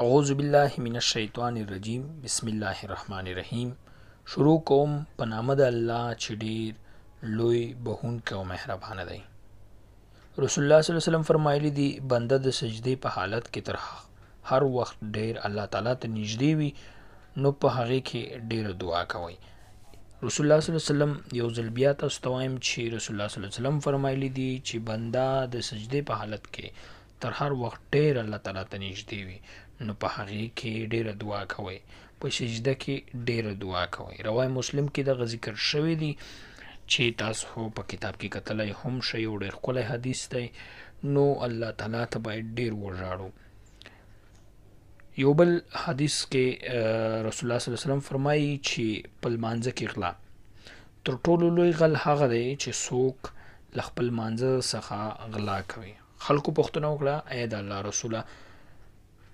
اعوذ بالله من الشیطان الرجیم بسم الله الرحمن الرحیم شروع کوم په نام د الله چې ډیر لوی بهون کې او مهربان دی رسول الله صلی الله علیه وسلم فرمایلی دی بنده د سجدي په حالت کې تر هر وخت ډیر الله تعالی ته نږدې وي نو په هغه کې ډیر دعا کوي رسول الله صلی الله علیه وسلم یو ځل بیا تاسو ته وایم چې رسول الله صلی الله علیه وسلم فرمایلی دی چې بنده د سجدي په حالت کې تر هر وخت ډېر الله تعالی ته نژدې وي نو په هغې کې ډېره دعا کوئ په سجده کې ډېره دعا کوئ روای مسلم کې دغه ذکر شوی دی چې تاسو په کتاب کې کتلای هم شئ او ډېر ښکلی حدیث دی نو الله تعالی ته باید ډېر وژاړو یو بل حدیث کې رسول الله صلی الله علیه وسلم فرمایي چې په لمانځه کې غلا تر ټولو لوی غل هغه دی چې څوک له خپل مانځه څخه غلا کوي خلکو پوښتنه وکړه، اې د الله رسوله!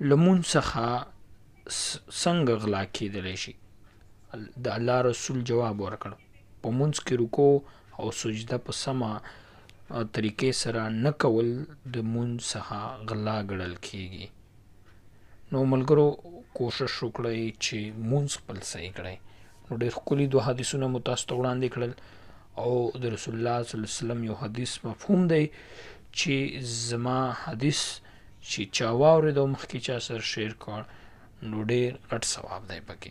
له مونږ څخه څنګه غلا کېدلی شي؟ د الله رسول جواب ورکړ، په مونځ کې رکوع او سجده په سمه طریقه سره نه کول د مونځ څخه غلا ګڼل کېږي. نو ملګرو کوشش وکړئ چې مونږ خپل صحیح کړئ نو ډېر ښکلي دوه حدیثونه مو تاسو ته وړاندې کړل او د رسول الله صلی الله علیه وسلم یو حدیث مفهوم دی چې زما حدیث چې چا واورېدو مخکې چا سره شیر کړ نو ډېر غټ ثواب دی پکې